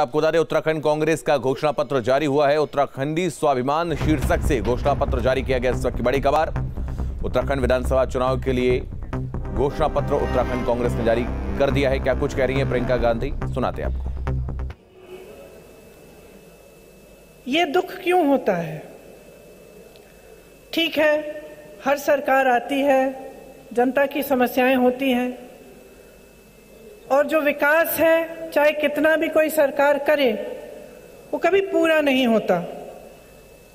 आपको बता दें, उत्तराखंड कांग्रेस का घोषणा पत्र जारी हुआ है। उत्तराखंडी स्वाभिमान शीर्षक से घोषणा पत्र जारी किया गया इस वक्त की बड़ी खबर, उत्तराखंड विधानसभा चुनाव के लिए घोषणा पत्र उत्तराखंड कांग्रेस ने जारी कर दिया है। क्या कुछ कह रही है प्रियंका गांधी? सुनाते आपको। ये दुख क्यों होता है? ठीक है, हर सरकार आती है, जनता की समस्याएँ होती हैं, और जो विकास है चाहे कितना भी कोई सरकार करे, वो कभी पूरा नहीं होता।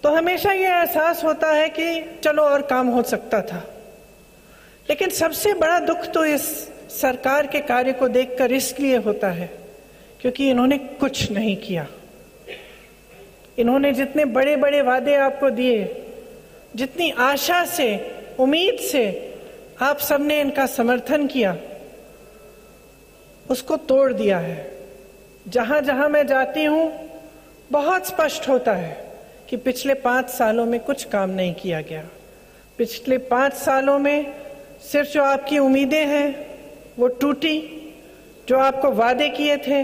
तो हमेशा ये एहसास होता है कि चलो और काम हो सकता था। लेकिन सबसे बड़ा दुख तो इस सरकार के कार्य को देखकर इसलिए होता है क्योंकि इन्होंने कुछ नहीं किया। इन्होंने जितने बड़े बड़े वादे आपको दिए, जितनी आशा से, उम्मीद से आप सबने इनका समर्थन किया। उसको तोड़ दिया है। जहाँ जहाँ मैं जाती हूँ, बहुत स्पष्ट होता है कि पिछले पाँच सालों में कुछ काम नहीं किया गया। पिछले पाँच सालों में सिर्फ़ जो आपकी उम्मीदें हैं, वो टूटी। जो आपको वादे किए थे,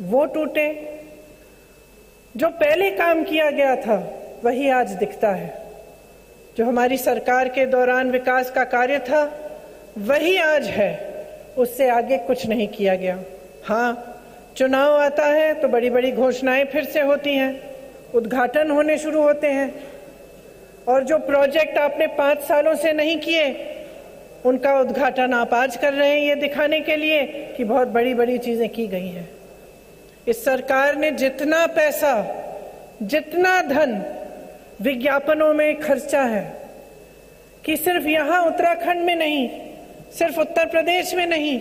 वो टूटे। जो पहले काम किया गया था, वही आज दिखता है। जो हमारी सरकार के दौरान विकास का कार्य था, वही आज है। उससे आगे कुछ नहीं किया गया। हाँ चुनाव आता है तो बड़ी बड़ी घोषणाएँ फिर से होती हैं। उद्घाटन होने शुरू होते हैं। और जो प्रोजेक्ट आपने पाँच सालों से नहीं किए, उनका उद्घाटन आप आज कर रहे हैं ये दिखाने के लिए कि बहुत बड़ी बड़ी चीज़ें की गई हैं। इस सरकार ने जितना पैसा, जितना धन विज्ञापनों में खर्चा है, कि सिर्फ़ यहाँ उत्तराखंड में नहीं सिर्फ़ उत्तर प्रदेश में नहीं,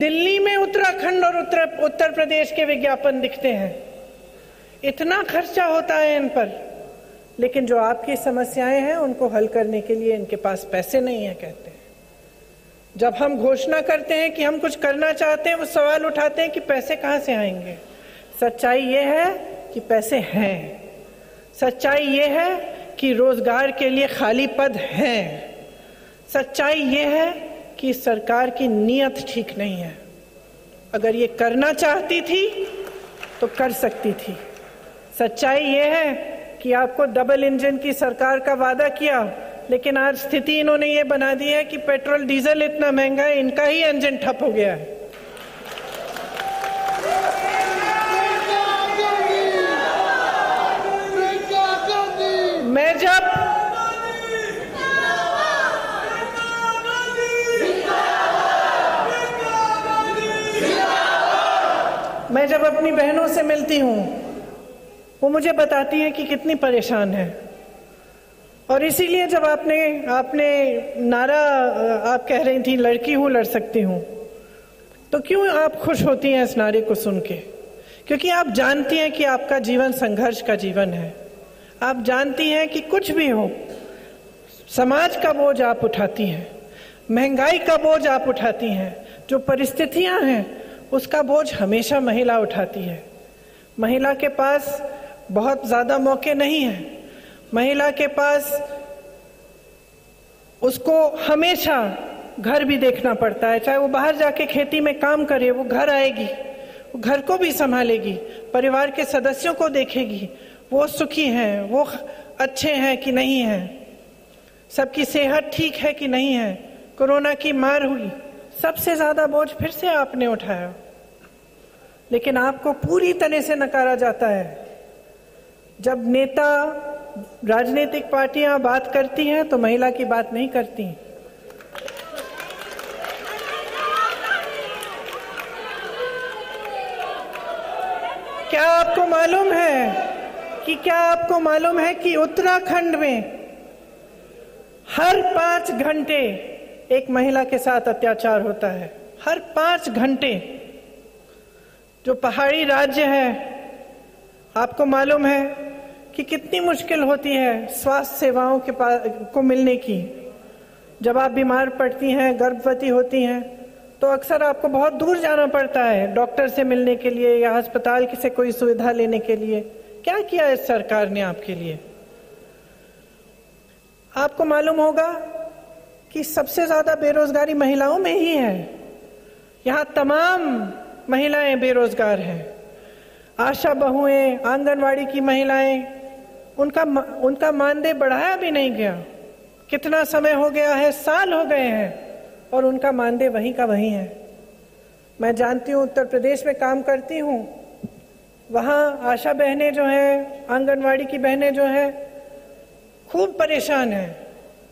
दिल्ली में उत्तराखंड और उत्तर उत्तर प्रदेश के विज्ञापन दिखते हैं। इतना खर्चा होता है इन पर, लेकिन जो आपकी समस्याएँ हैं, उनको हल करने के लिए इनके पास पैसे नहीं है, कहते हैं। जब हम घोषणा करते हैं कि हम कुछ करना चाहते हैं, वो सवाल उठाते हैं कि पैसे कहाँ से आएँगे? सच्चाई ये है कि पैसे हैं। सच्चाई ये है कि रोज़गार के लिए खाली पद हैं। सच्चाई ये है कि सरकार की नीयत ठीक नहीं है। अगर ये करना चाहती थी तो कर सकती थी। सच्चाई ये है कि आपको डबल इंजन की सरकार का वादा किया, लेकिन आज स्थिति इन्होंने ये बना दी है कि पेट्रोल, डीजल इतना महँगा है, इनका ही इंजन ठप हो गया है मैं जब मैं जब अपनी बहनों से मिलती हूँ, वो मुझे बताती हैं कि कितनी परेशान है। और इसीलिए जब आपने आपने नारा आप कह रही थी, लड़की हूँ, लड़ सकती हूँ तो क्यों आप खुश होती हैं इस नारे को सुन के? क्योंकि आप जानती हैं कि आपका जीवन संघर्ष का जीवन है। आप जानती हैं कि कुछ भी हो, समाज का बोझ आप उठाती हैं, महँगाई का बोझ आप उठाती हैं, जो परिस्थितियाँ हैं उसका बोझ हमेशा महिला उठाती है। महिला के पास बहुत ज़्यादा मौके नहीं है। महिला के पास उसको हमेशा घर भी देखना पड़ता है। चाहे वो बाहर जाके खेती में काम करे, वो घर आएगी, वो घर को भी संभालेगी, परिवार के सदस्यों को देखेगी, वो सुखी हैं, वो अच्छे हैं कि नहीं हैं। सबकी सेहत ठीक है कि नहीं है? कोरोना की मार हुई। सबसे ज़्यादा बोझ फिर से आपने उठाया। लेकिन आपको पूरी तरह से नकारा जाता है। जब नेता, राजनीतिक पार्टियाँ बात करती हैं तो महिला की बात नहीं करती। क्या आपको मालूम है कि, क्या आपको मालूम है कि उत्तराखंड में हर पाँच घंटे एक महिला के साथ अत्याचार होता है? हर पाँच घंटे जो पहाड़ी राज्य है, आपको मालूम है कि कितनी मुश्किल होती है स्वास्थ्य सेवाओं के पास को मिलने की। जब आप बीमार पड़ती हैं, गर्भवती होती हैं तो अक्सर आपको बहुत दूर जाना पड़ता है डॉक्टर से मिलने के लिए या अस्पताल से कोई सुविधा लेने के लिए। क्या किया इस सरकार ने आपके लिए? आपको मालूम होगा कि सबसे ज़्यादा बेरोजगारी महिलाओं में ही है। यहाँ तमाम महिलाएँ बेरोजगार हैं। आशा बहुएँ, आंगनवाड़ी की महिलाएँ, उनका उनका मानदेय बढ़ाया भी नहीं गया। कितना समय हो गया है, साल हो गए हैं, और उनका मानदेय वहीं का वहीं है। मैं जानती हूँ, उत्तर प्रदेश में काम करती हूँ, वहाँ आशा बहनें जो हैं, आंगनवाड़ी की बहनें जो हैं, खूब परेशान हैं,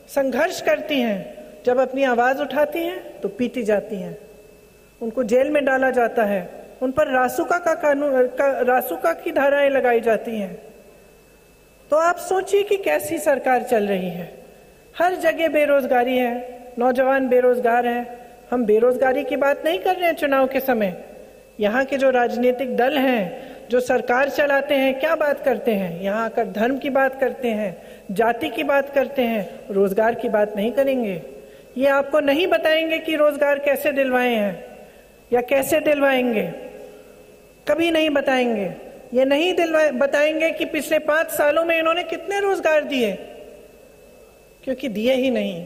संघर्ष करती हैं। जब अपनी आवाज़ उठाती हैं तो पीटी जाती हैं। उनको जेल में डाला जाता है। उन पर रासुका का कानून का, रासुका की धाराएँ लगाई जाती हैं। तो आप सोचिए कि कैसी सरकार चल रही है। हर जगह बेरोजगारी है नौजवान बेरोजगार है। हम बेरोजगारी की बात नहीं कर रहे हैं चुनाव के समय। यहाँ के जो राजनीतिक दल हैं जो सरकार चलाते हैं क्या बात करते हैं? यहाँ आकर धर्म की बात करते हैं जाति की बात करते हैं रोज़गार की बात नहीं करेंगे। ये आपको नहीं बताएँगे कि रोज़गार कैसे दिलवाए हैं। या कैसे दिलवाएँगे? कभी नहीं बताएँगे। ये नहीं दिलवा, बताएँगे कि पिछले पाँच सालों में इन्होंने कितने रोज़गार दिए? क्योंकि दिए ही नहीं।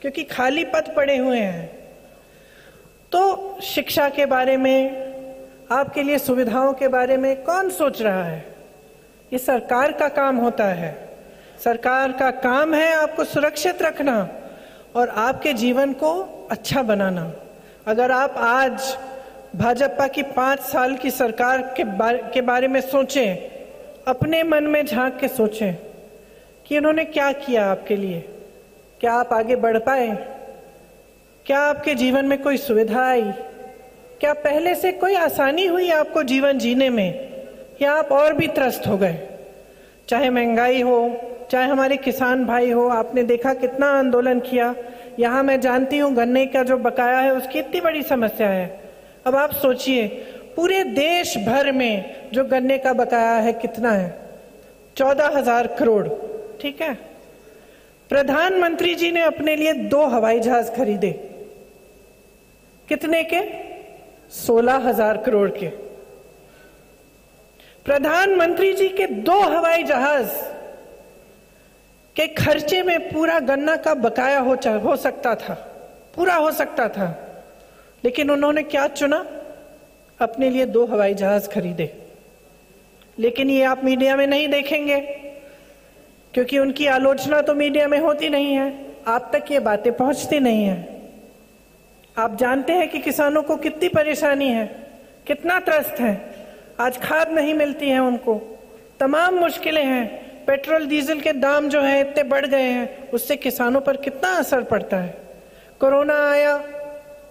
क्योंकि खाली पद पड़े हुए हैं। तो शिक्षा के बारे में, आपके लिए सुविधाओं के बारे में कौन सोच रहा है? ये सरकार का काम होता है। सरकार का काम है आपको सुरक्षित रखना और आपके जीवन को अच्छा बनाना। अगर आप आज भाजपा की पाँच साल की सरकार के बारे, के बारे में सोचें अपने मन में झाँक के सोचें कि उन्होंने क्या किया आपके लिए। क्या आप आगे बढ़ पाए? क्या आपके जीवन में कोई सुविधा आई? क्या पहले से कोई आसानी हुई आपको जीवन जीने में? या आप और भी त्रस्त हो गए? चाहे महँगाई हो चाहे हमारे किसान भाई हो आपने देखा कितना आंदोलन किया यहाँ मैं जानती हूँ गन्ने का जो बकाया है, उसकी इतनी बड़ी समस्या है। अब आप सोचिए, पूरे देश भर में जो गन्ने का बकाया है, कितना है? चौदह हज़ार करोड़, ठीक है? प्रधानमंत्री जी ने अपने लिए दो हवाई जहाज़ खरीदे। कितने के? सोलह हज़ार करोड़ के। प्रधानमंत्री जी के दो हवाई जहाज़ के खर्चे में पूरा गन्ना का बकाया हो हो सकता था, पूरा हो सकता था, लेकिन उन्होंने क्या चुना? अपने लिए दो हवाई जहाज़ खरीदे। लेकिन ये आप मीडिया में नहीं देखेंगे, क्योंकि उनकी आलोचना तो मीडिया में होती नहीं है, आप तक ये बातें पहुँचती नहीं है। आप जानते हैं कि किसानों को कितनी परेशानी है, कितना त्रस्त है। आज खाद नहीं मिलती है उनको, तमाम मुश्किलें हैं। पेट्रोल डीजल के दाम जो है इतने बढ़ गए हैं उससे किसानों पर कितना असर पड़ता है? कोरोना आया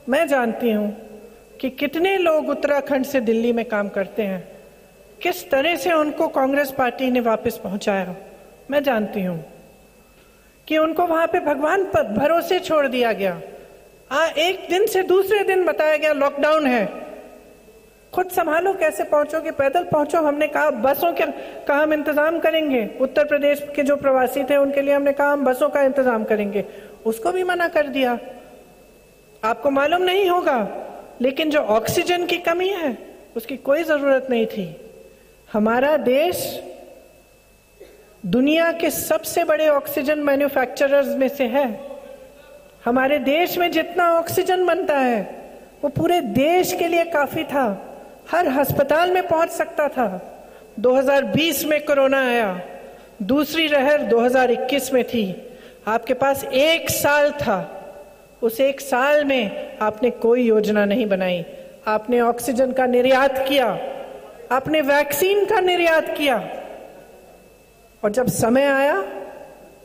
मैं जानती हूँ कि कितने लोग उत्तराखंड से दिल्ली में काम करते हैं। किस तरह से उनको कांग्रेस पार्टी ने वापस पहुँचाया मैं जानती हूँ कि उनको वहाँ पे भगवान पर भरोसे छोड़ दिया गया। आ, एक दिन से दूसरे दिन बताया गया लॉकडाउन है। खुद संभालो कैसे पहुंचोगे पैदल पहुंचो? हमने कहा, बसों के कहा हम इंतज़ाम करेंगे। उत्तर प्रदेश के जो प्रवासी थे, उनके लिए हमने कहा, हम बसों का इंतज़ाम करेंगे। उसको भी मना कर दिया। आपको मालूम नहीं होगा, लेकिन जो ऑक्सीजन की कमी है, उसकी कोई ज़रूरत नहीं थी। हमारा देश दुनिया के सबसे बड़े ऑक्सीजन मैन्युफैक्चरर्स में से है। हमारे देश में जितना ऑक्सीजन बनता है, वो पूरे देश के लिए काफ़ी था। हर अस्पताल में पहुँच सकता था। 2020 में कोरोना आया। दूसरी लहर 2021 में थी। आपके पास एक साल था। उस एक साल में आपने कोई योजना नहीं बनाई। आपने ऑक्सीजन का निर्यात किया। आपने वैक्सीन का निर्यात किया। और जब समय आया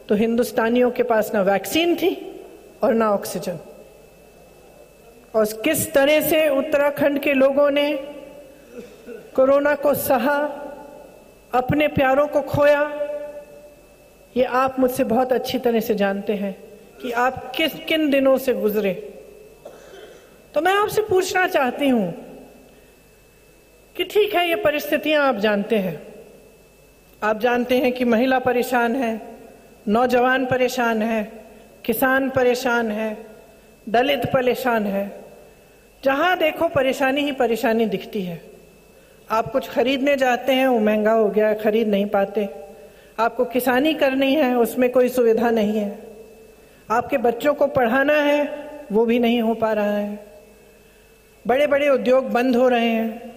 तो हिंदुस्तानियों के पास ना वैक्सीन थी और ना ऑक्सीजन। और किस तरह से उत्तराखंड के लोगों ने कोरोना को सहा, अपने प्यारों को खोया। ये आप मुझसे बहुत अच्छी तरह से जानते हैं कि आप किस, किन दिनों से गुजरे। तो मैं आपसे पूछना चाहती हूँ कि ठीक है, ये परिस्थितियाँ आप जानते हैं। आप जानते हैं कि महिला परेशान है, नौजवान परेशान है, किसान परेशान है, दलित परेशान है। जहाँ देखो, परेशानी ही परेशानी दिखती है। आप कुछ खरीदने जाते हैं, वो महँगा हो गया, खरीद नहीं पाते। आपको किसानी करनी है, उसमें कोई सुविधा नहीं है। आपके बच्चों को पढ़ाना है, वो भी नहीं हो पा रहा है। बड़े बड़े उद्योग बंद हो रहे हैं।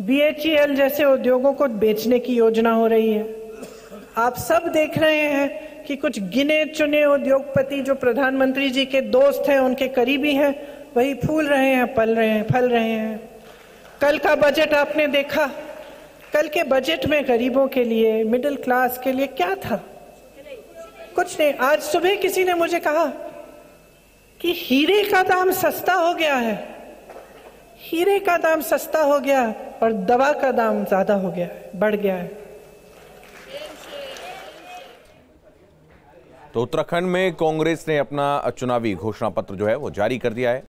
बीएचईएल जैसे उद्योगों को बेचने की योजना हो रही है। आप सब देख रहे हैं कि कुछ गिने चुने उद्योगपति जो प्रधानमंत्री जी के दोस्त हैं, उनके करीबी हैं, वही फूल रहे हैं, पल रहे हैं, फल रहे हैं। कल का बजट आपने देखा। कल के बजट में गरीबों के लिए मिडिल क्लास के लिए क्या था? कुछ नहीं, आज सुबह किसी ने मुझे कहा कि हीरे का दाम सस्ता हो गया है। हीरे का दाम सस्ता हो गया और दवा का दाम ज़्यादा हो गया है, बढ़ गया है। तो उत्तराखंड में कांग्रेस ने अपना चुनावी घोषणा पत्र जो है वो जारी कर दिया है।